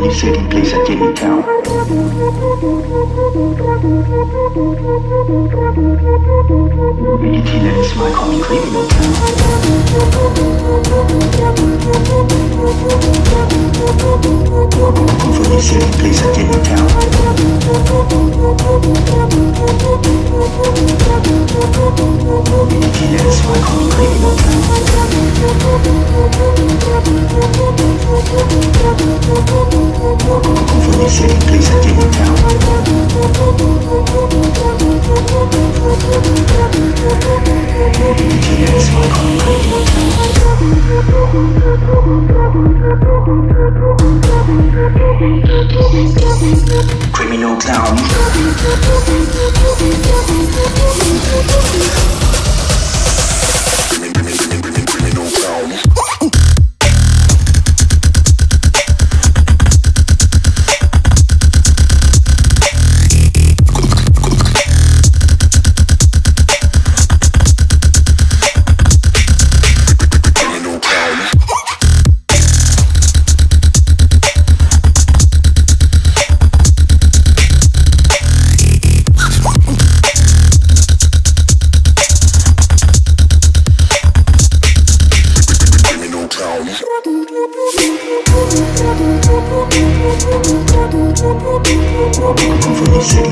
The city place at any town. Really killer is my home criminal town. The city place at any criminal town.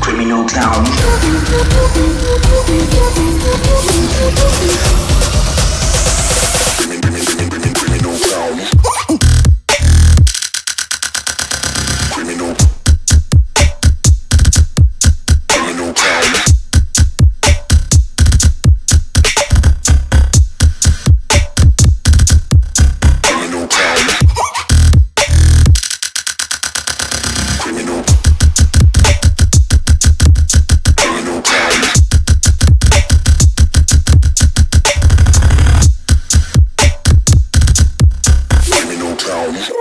Criminal town.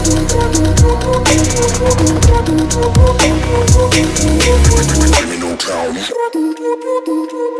Criminal town.